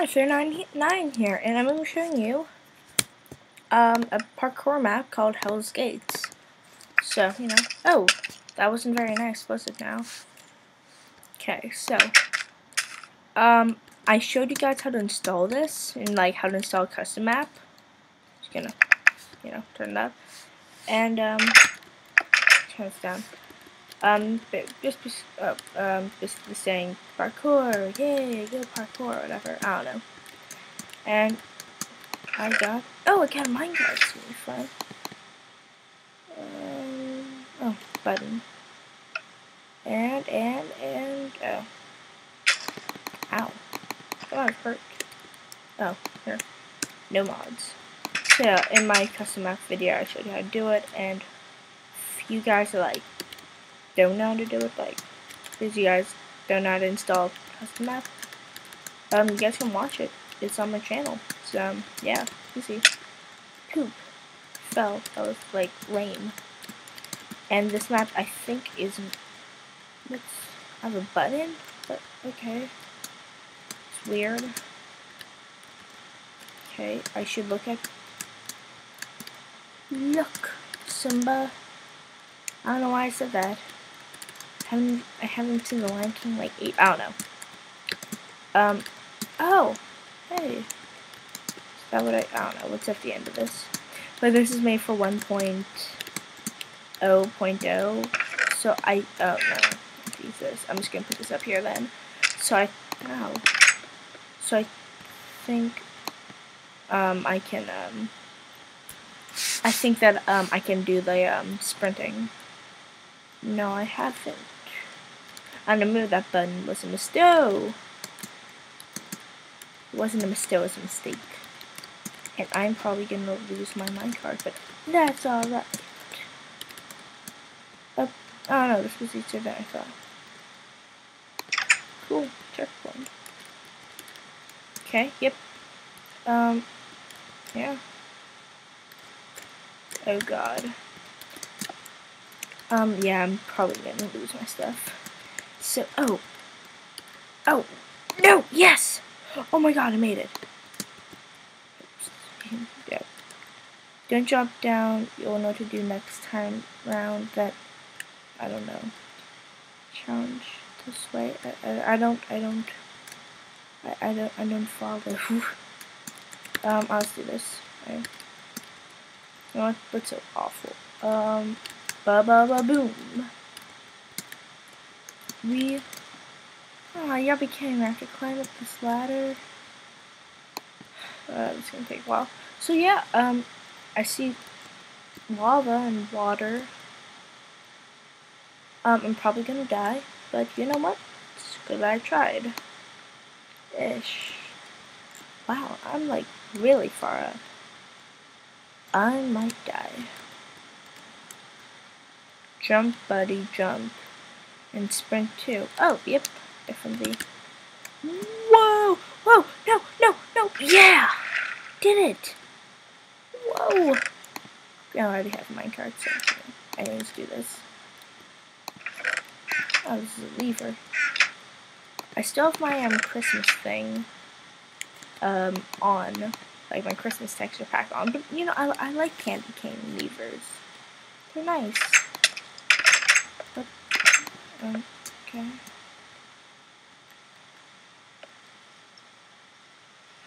Arthur99 here, and I'm going to be showing you um, a parkour map called Hell's Gates. So, you know, oh, that wasn't very nice, was it now? Okay, so, um, I showed you guys how to install this, and like how to install a custom map. Just gonna, you know, turn it up. And, um, turn this down. Um, just, uh, um, just saying parkour, yay, go parkour, whatever, I don't know. And I got, oh, I got it's really fun. Um, oh, button. And, and, and, oh. Ow. On, hurt. Oh, here. No mods. So, in my custom map video, I showed you how to do it, and if you guys are like, don't know how to do it, like, because you guys don't know how to install custom map, um, you guys can watch it. It's on my channel. So, um, yeah, see. Poop. Fell. That was, like, lame. And this map, I think, is, let's have a button, but, okay. It's weird. Okay, I should look at, look, Simba. I don't know why I said that haven't I haven't seen the Lion King like eight. I don't know. Um. Oh. Hey. Is that what I? I don't know. What's at the end of this? But this is made for 1.0.0. So I. Oh no. Jesus. I'm just gonna put this up here then. So I. Ow. So I think. Um. I can. Um. I think that um I can do the um sprinting. No, I haven't. And remember that button was a mistake. It wasn't a mistake, it was a mistake. And I'm probably gonna lose my minecart, but that's alright. Uh, oh no, this was easier than I thought. Cool, checkpoint. Okay, yep. Um, yeah. Oh god. Um, yeah, I'm probably gonna lose my stuff. So, oh. Oh. No! Yes! Oh my god, I made it. Don't drop down. You'll know what to do next time round. That, I don't know. Challenge this way. I, I, I don't, I don't, I, I don't, I don't follow. um, I'll do this. Right. You know what? That's so awful. Um, ba ba ba boom we... Oh, y'all be kidding me. I have to climb up this ladder. Uh, it's gonna take a while. So yeah, um, I see lava and water. Um, I'm probably gonna die, but you know what? It's good I tried. Ish. Wow, I'm like really far up. I might die. Jump, buddy, jump. And sprint too. Oh, yep, definitely. Whoa! Whoa! No! No! No! Yeah! Did it! Whoa! I already have my card, so I need to do this. Oh, this is a lever. I still have my um, Christmas thing um, on, like my Christmas texture pack on, but you know, I, I like candy cane levers. They're nice. Okay.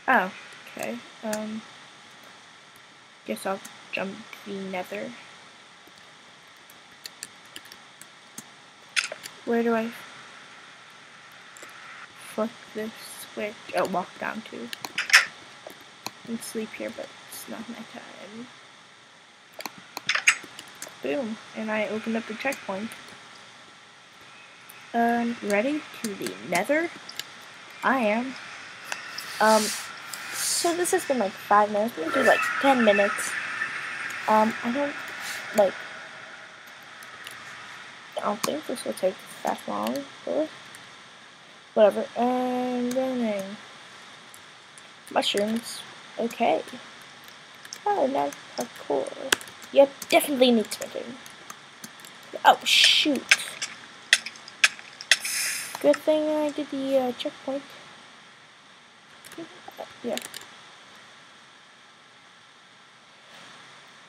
Oh, okay. Um, guess I'll jump the nether. Where do I flip this switch? Oh, walk down to. And sleep here, but it's not my time. Boom. And I opened up the checkpoint. Um, ready to the nether? I am. Um, so this has been like five minutes, maybe like ten minutes. Um, I don't, like, I don't think this will take that long, really. Whatever, and running. Mushrooms, okay. Oh, now parkour. Yep, definitely need sprinting. Oh, shoot. Good thing I did the uh, checkpoint. Yeah.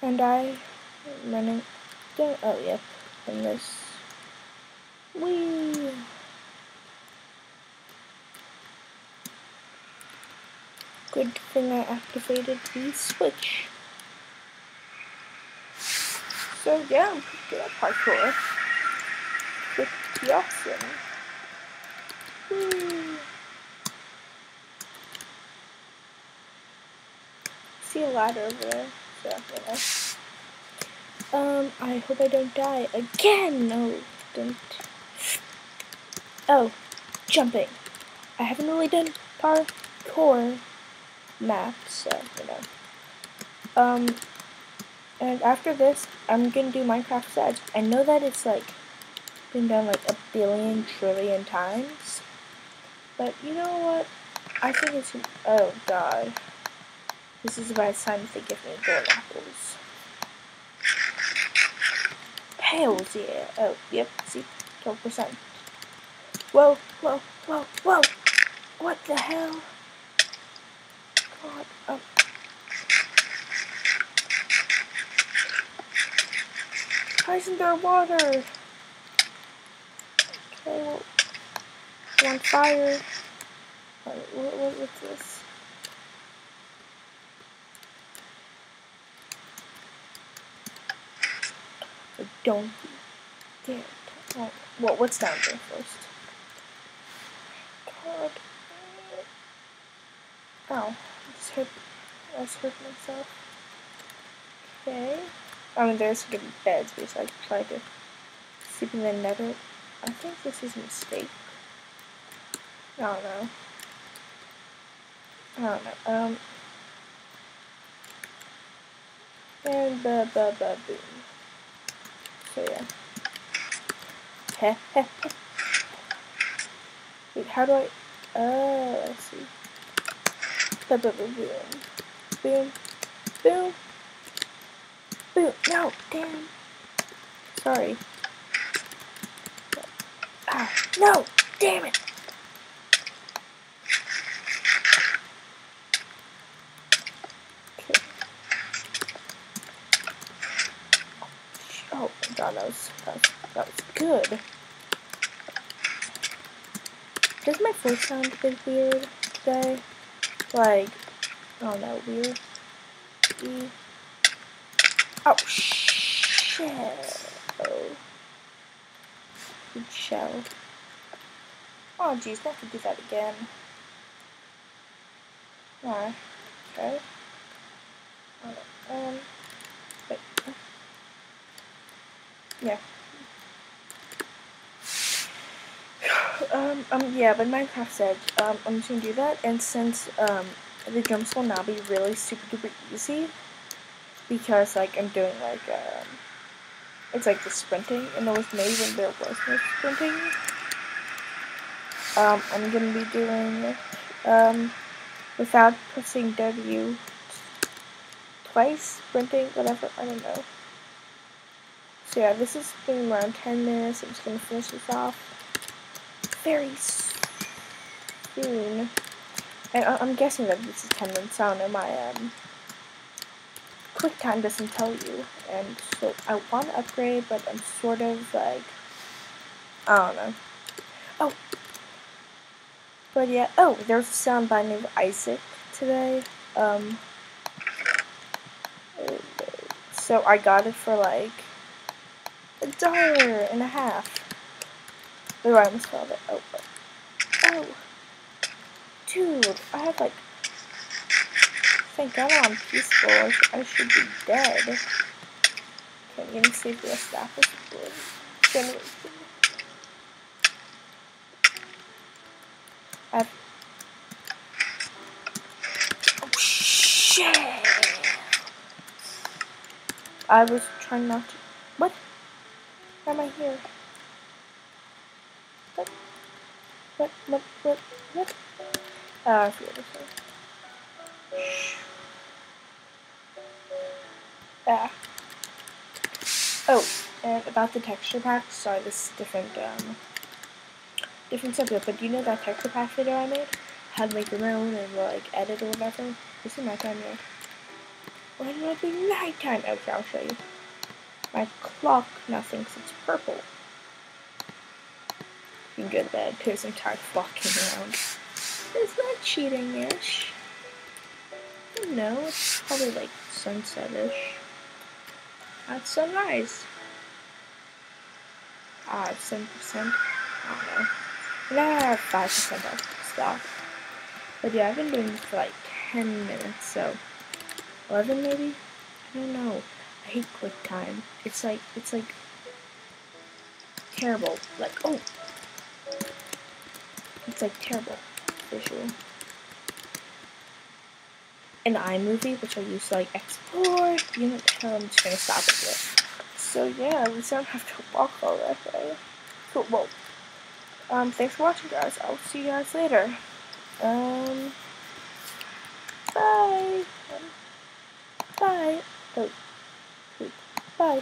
And I running. Oh, yep. And this. Wee. Good thing I activated the switch. So yeah, I'm pretty good at parkour. Pretty awesome. See a ladder over there, so know. Um, I hope I don't die again. No, don't. Oh, jumping. I haven't really done parkour maps, so you know. Um, and after this, I'm gonna do Minecraft Edge. I know that it's like been done like a billion trillion times, but you know what? I think it's oh god, this is about time if they give me gold apples. Hells yeah! Oh yep, see, twelve percent. Whoa, whoa, whoa, whoa! What the hell? God, oh. Why isn't there water? Okay, well, on fire. What, what, what's this? A donkey. Damn. Oh, well, what's down there first? God. Oh, I just hurt, I just hurt myself. Okay. I mean, there's good beds, because I tried to sleep in the nether. I think this is a mistake. I don't know. I don't know. Um. And ba ba ba boom. So yeah. Heh heh. Wait, how do I? Oh, I see. Ba ba ba boom. Boom. Boom. Boom. No, damn. Sorry. Ah, no, damn it. Okay. Oh my god, that was, that was, that was good. Does my voice sound a bit weird today? Like, don't know, weird? E Oh, shit. Oh. Good shell. Oh, jeez, not to do that again. Why? Okay. Um, wait. Yeah. um, um, yeah, but Minecraft said, um, I'm just gonna do that, and since, um, the jumps will now be really super duper easy, because like I'm doing like um, it's like the sprinting and it was made when there was no sprinting. Um, I'm gonna be doing um, without pressing W twice, sprinting, whatever, I don't know. So yeah, this is been around 10 minutes. I'm just gonna finish this off very soon. And I'm guessing that this is 10 minutes. I don't know my um QuickTime doesn't tell you, and so I want to upgrade, but I'm sort of like, I don't know. Oh, but yeah, oh, there's a sound by named Isaac today, um, so I got it for like a dollar and a half. Oh, I almost spelled it. Oh, oh, dude, I have like Thank God I'm peaceful. I should be dead. Okay, I'm gonna save the rest of this generation. I've Oh shit I was trying not to What? Why am I here? What? What? What? What? What? Oh, I feel this. Yeah. Oh, and about the texture pack, sorry, this is different, um, different subject, but do you know that texture pack video I made? how to make your own and like edit or whatever. This is my time here. When will it be nighttime? Okay, I'll show you. My clock now thinks it's purple. You can go to bed because I'm tired of walking around. Is that cheating-ish? No, it's probably like sunset-ish. At sunrise. Ah, uh, 7%. I don't know. And I have 5% of stuff. But yeah, I've been doing this for like 10 minutes, so 11 maybe? I don't know. I hate QuickTime. It's like, it's like terrible. Like, oh! It's like terrible visual. In iMovie, which I use to like export, you know, I'm just gonna stop it here. So yeah, I don't have to walk all that way. Cool, well, um, thanks for watching guys. I'll see you guys later. Um, bye. Bye. Oh, bye.